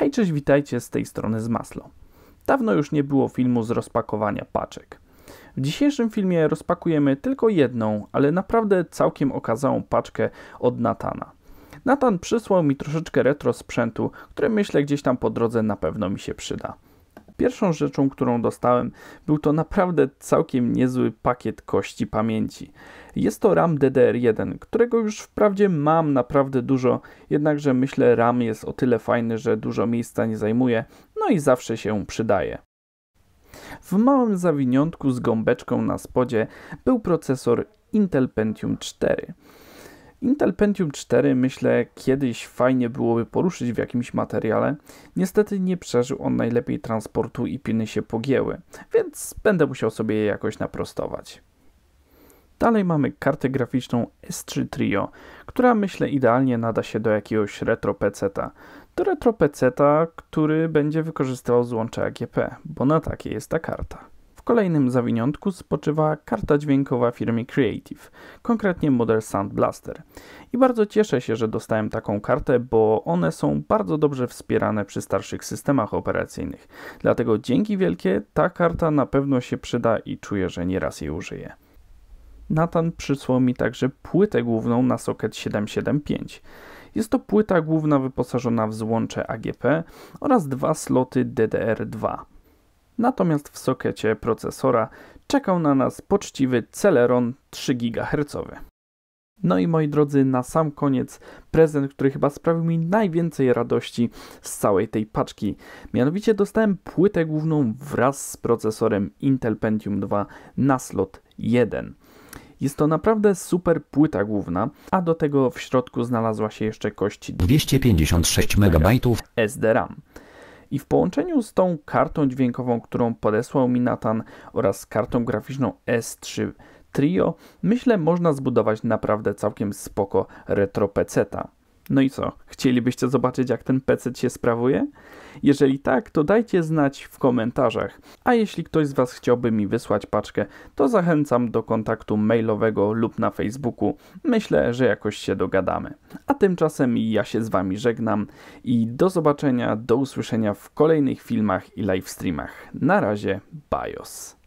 Hej, cześć, witajcie z tej strony z Maslo. Dawno już nie było filmu z rozpakowania paczek. W dzisiejszym filmie rozpakujemy tylko jedną, ale naprawdę całkiem okazałą paczkę od Natana. Natan przysłał mi troszeczkę retro sprzętu, które myślę gdzieś tam po drodze na pewno mi się przyda. Pierwszą rzeczą, którą dostałem, był to naprawdę całkiem niezły pakiet kości pamięci. Jest to RAM DDR1, którego już wprawdzie mam naprawdę dużo, jednakże myślę RAM jest o tyle fajny, że dużo miejsca nie zajmuje, no i zawsze się przydaje. W małym zawiniątku z gąbeczką na spodzie był procesor Intel Pentium 4. Intel Pentium 4 myślę kiedyś fajnie byłoby poruszyć w jakimś materiale. Niestety nie przeżył on najlepiej transportu i piny się pogięły, więc będę musiał sobie je jakoś naprostować. Dalej mamy kartę graficzną S3 Trio, która myślę idealnie nada się do jakiegoś retro peceta. Do retro peceta, który będzie wykorzystywał złącze AGP, bo na takie jest ta karta. W kolejnym zawiniątku spoczywa karta dźwiękowa firmy Creative, konkretnie model Sound Blaster. I bardzo cieszę się, że dostałem taką kartę, bo one są bardzo dobrze wspierane przy starszych systemach operacyjnych. Dlatego dzięki wielkie ta karta na pewno się przyda i czuję, że nieraz jej użyję. Nathan przysłał mi także płytę główną na socket 775. Jest to płyta główna wyposażona w złącze AGP oraz dwa sloty DDR2. Natomiast w sokecie procesora czekał na nas poczciwy Celeron 3 GHz. No i moi drodzy, na sam koniec prezent, który chyba sprawił mi najwięcej radości z całej tej paczki. Mianowicie dostałem płytę główną wraz z procesorem Intel Pentium 2 na slot 1. Jest to naprawdę super płyta główna, a do tego w środku znalazła się jeszcze kość 256 MB SDRAM. I w połączeniu z tą kartą dźwiękową, którą podesłał mi Nathan oraz kartą graficzną S3 Trio, myślę można zbudować naprawdę całkiem spoko retro peceta. No i co? Chcielibyście zobaczyć, jak ten PC się sprawuje? Jeżeli tak, to dajcie znać w komentarzach. A jeśli ktoś z Was chciałby mi wysłać paczkę, to zachęcam do kontaktu mailowego lub na Facebooku. Myślę, że jakoś się dogadamy. A tymczasem ja się z Wami żegnam i do zobaczenia, do usłyszenia w kolejnych filmach i live streamach. Na razie, BIOS.